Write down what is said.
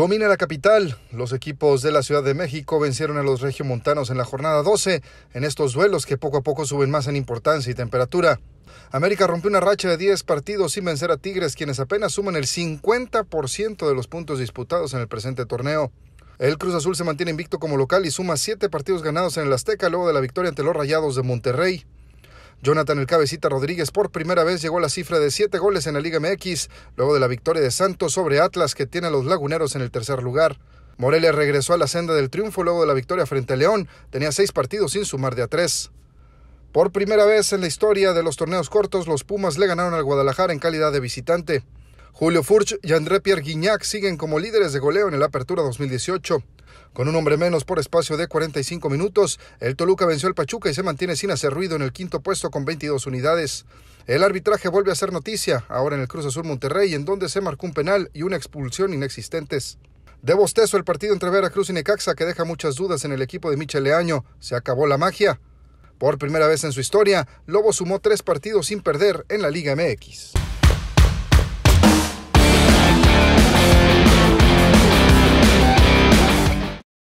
Domina la capital. Los equipos de la Ciudad de México vencieron a los regiomontanos en la jornada 12 en estos duelos que poco a poco suben más en importancia y temperatura. América rompió una racha de 10 partidos sin vencer a Tigres, quienes apenas suman el 50% de los puntos disputados en el presente torneo. El Cruz Azul se mantiene invicto como local y suma 7 partidos ganados en el Azteca luego de la victoria ante los Rayados de Monterrey. Jonathan El Cabecita Rodríguez por primera vez llegó a la cifra de siete goles en la Liga MX, luego de la victoria de Santos sobre Atlas que tiene a los laguneros en el tercer lugar. Morelia regresó a la senda del triunfo luego de la victoria frente a León, tenía seis partidos sin sumar de a tres. Por primera vez en la historia de los torneos cortos, los Pumas le ganaron al Guadalajara en calidad de visitante. Julio Furch y André Pierre Guignac siguen como líderes de goleo en el Apertura 2018. Con un hombre menos por espacio de 45 minutos, el Toluca venció al Pachuca y se mantiene sin hacer ruido en el quinto puesto con 22 unidades. El arbitraje vuelve a ser noticia, ahora en el Cruz Azul Monterrey, en donde se marcó un penal y una expulsión inexistentes. De bostezo el partido entre Veracruz y Necaxa que deja muchas dudas en el equipo de Michel Leaño. Se acabó la magia. Por primera vez en su historia, Lobo sumó tres partidos sin perder en la Liga MX.